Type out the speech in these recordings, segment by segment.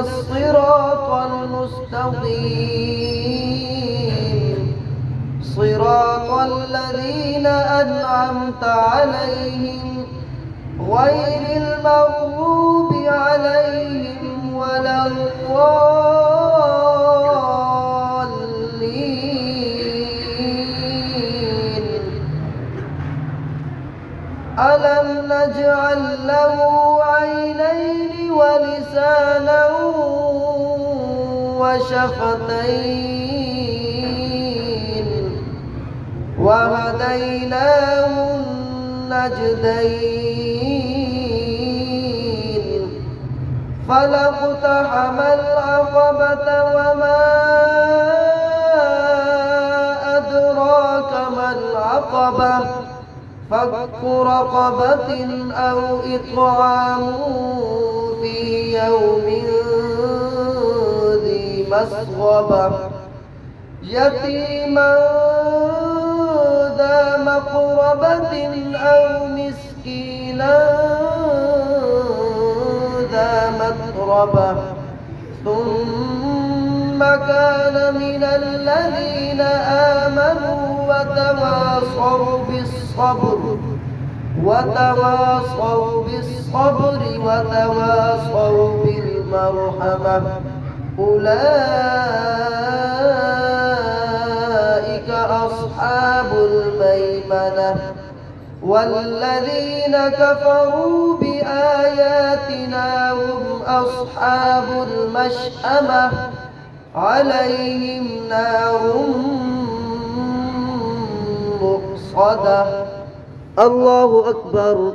الصراط المستقيم. صراط الذين أنعمت عليهم غير المغضوب عليهم ولا الضالين. ألم نجعل له عينين ولسانا وشفتين وهديناه النجدين فلاقتحم العقبة وما أدراك ما العقبة فك رقبة أو إطعام في يوم مسغبة يتيما ذا مقربة أو مسكينا ذا متربة. ثم كان من الذين آمنوا وتواصوا بالصبر وتواصوا بالصبر وتواصوا بالمرحمة. أولئك أصحاب الميمنة والذين كفروا بآياتنا هم أصحاب المشأمة عليهم نار مؤصدة. الله أكبر.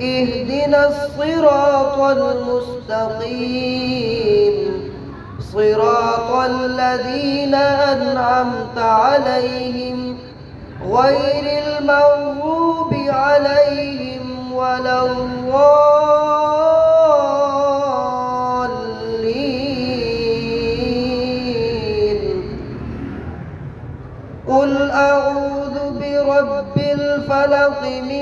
اهدنا الصراط المستقيم. صراط الذين أنعمت عليهم غير المغضوب عليهم ولا الضالين. قل أعوذ برب الفلق من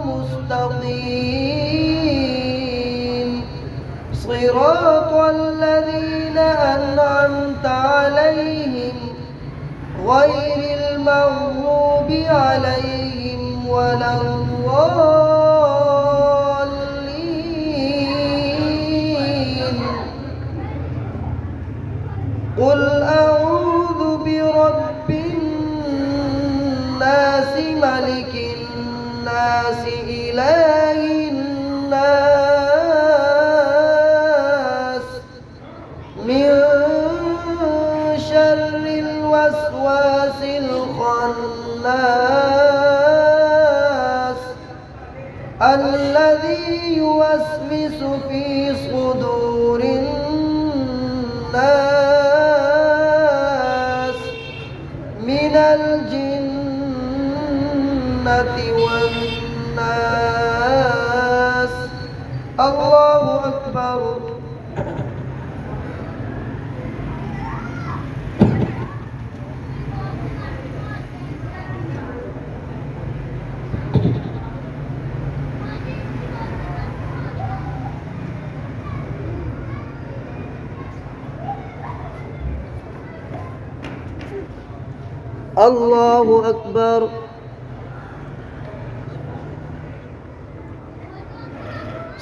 المستقيم. صراط الذين أنعمت عليهم غير المغضوب عليهم ولا الضالين. قل أعوذ برب الناس ملك الناس إله الناس من شر الوسواس الخناس الذي يوسوس في صدور الناس. والناس. الله أكبر. الله أكبر.